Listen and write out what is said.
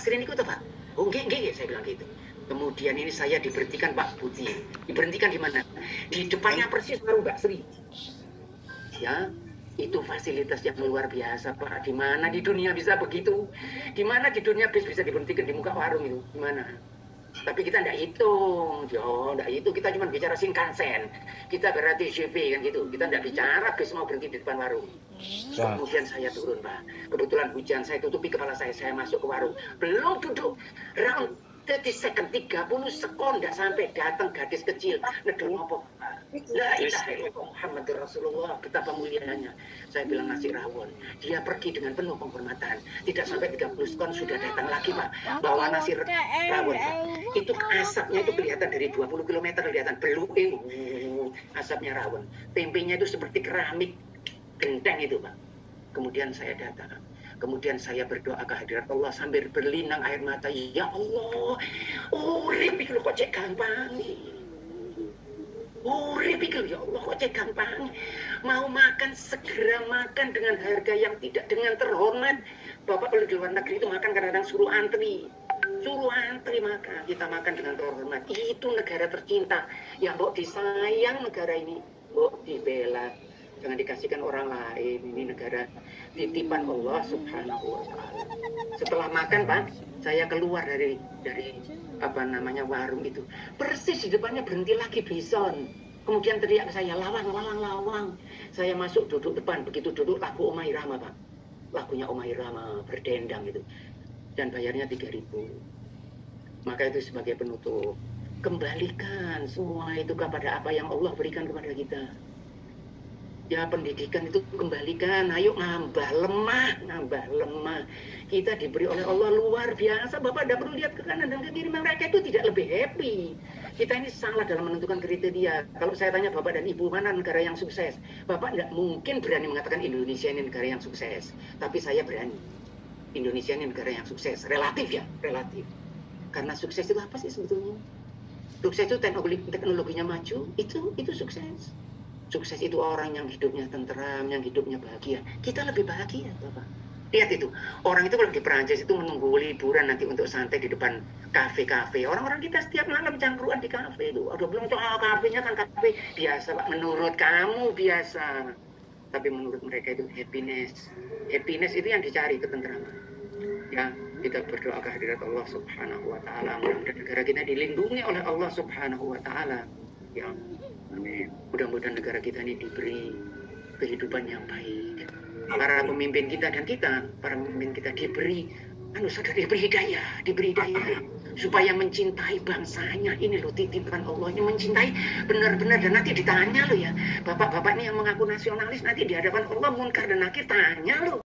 Nasrin itu Pak? Oh, enggak, enggak, saya bilang gitu. Kemudian ini saya diberhentikan Pak Putih. Diberhentikan di mana? Di depannya persis warung Mbak Sri. Ya, itu fasilitas yang luar biasa Pak. Di mana di dunia bisa begitu? Di mana di dunia bis bisa diberhentikan di muka warung itu? Di mana? Tapi kita tidak hitung, yo, tidak itu. Kita cuma bicara Shinkansen. Kita berarti CV kan gitu. Kita tidak bicara bis mau berhenti di depan warung. Nah. Kemudian saya turun, Pak. Kebetulan hujan, saya tutupi kepala saya, saya masuk ke warung. Belum duduk, round 30 second, 30 sekon, tidak sampai datang gadis kecil. Nedung apa? La ilaha illallah Muhammad Rasulullah, betapa mulianya. Saya bilang nasi rawon. Dia pergi dengan penuh penghormatan. Tidak sampai 30 sekon sudah datang lagi, Pak. Bawa nasi rawon, Pak. Itu asapnya itu kelihatan dari 20 km kelihatan. Belum, asapnya rawon. Tempenya itu seperti keramik genteng itu pak kemudian saya datang kemudian saya berdoa ke hadirat Allah sambil berlinang air mata ya Allah urip iki kok cek gampang urip iki ya Allah kok cek gampang mau makan segera makan dengan harga yang tidak dengan terhormat. Bapak kalau di luar negeri itu makan kadang-kadang suruh antri. Suruh antri makan. Kita makan dengan terhormat. Itu negara tercinta. Yang mbok disayang negara ini. Mbok dibela jangan dikasihkan orang lain. Ini negara titipan Allah subhanahu wa ta'ala. Setelah makan pak saya keluar dari dari apa namanya warung itu. Persis di depannya berhenti lagi bison. Kemudian teriak saya lawang lawang lawang. Saya masuk duduk depan. Begitu duduk lagu Oma Irama pak. Lagunya Oma Irama berdendang gitu dan bayarnya 3000 maka itu sebagai penutup. Kembalikan semua itu kepada apa yang Allah berikan kepada kita ya pendidikan itu kembalikan. Ayo nambah lemah nambah lemah. Kita diberi oleh Allah luar biasa. Bapak tidak perlu lihat ke kanan dan ke kiri. Mereka itu tidak lebih happy. Kita ini salah dalam menentukan kriteria. Kalau saya tanya Bapak dan Ibu mana negara yang sukses? Bapak tidak mungkin berani mengatakan Indonesia ini negara yang sukses. Tapi saya berani. Indonesia ini negara yang sukses. Relatif ya relatif. Karena sukses itu apa sih sebetulnya? Sukses itu teknologi, teknologinya maju. Itu itu sukses sukses itu orang yang hidupnya tenteram, yang hidupnya bahagia. Kita lebih bahagia, Bapak. Lihat itu, orang itu kalau di Perancis itu menunggu liburan nanti untuk santai di depan kafe-kafe. Orang-orang kita setiap malam cangkruan di kafe itu. Aduh, belum soal kafenya kan kafe biasa, Pak. Menurut kamu biasa. Tapi menurut mereka itu happiness. Happiness itu yang dicari, ketenteraman. Ya, kita berdoa kehadirat Allah Subhanahu wa taala. Mudah-mudahan negara kita dilindungi oleh Allah Subhanahu wa taala. Ya, Amin. Mudah-mudahan negara kita ini diberi kehidupan yang baik. Para pemimpin kita dan kita, para pemimpin kita diberi, anu sadar diberi daya, diberi daya supaya mencintai bangsanya ini loh titipan Allah ini mencintai benar-benar dan nanti ditanya loh ya bapak-bapak ini yang mengaku nasionalis nanti di hadapan Allah munkar dan nakir tanya loh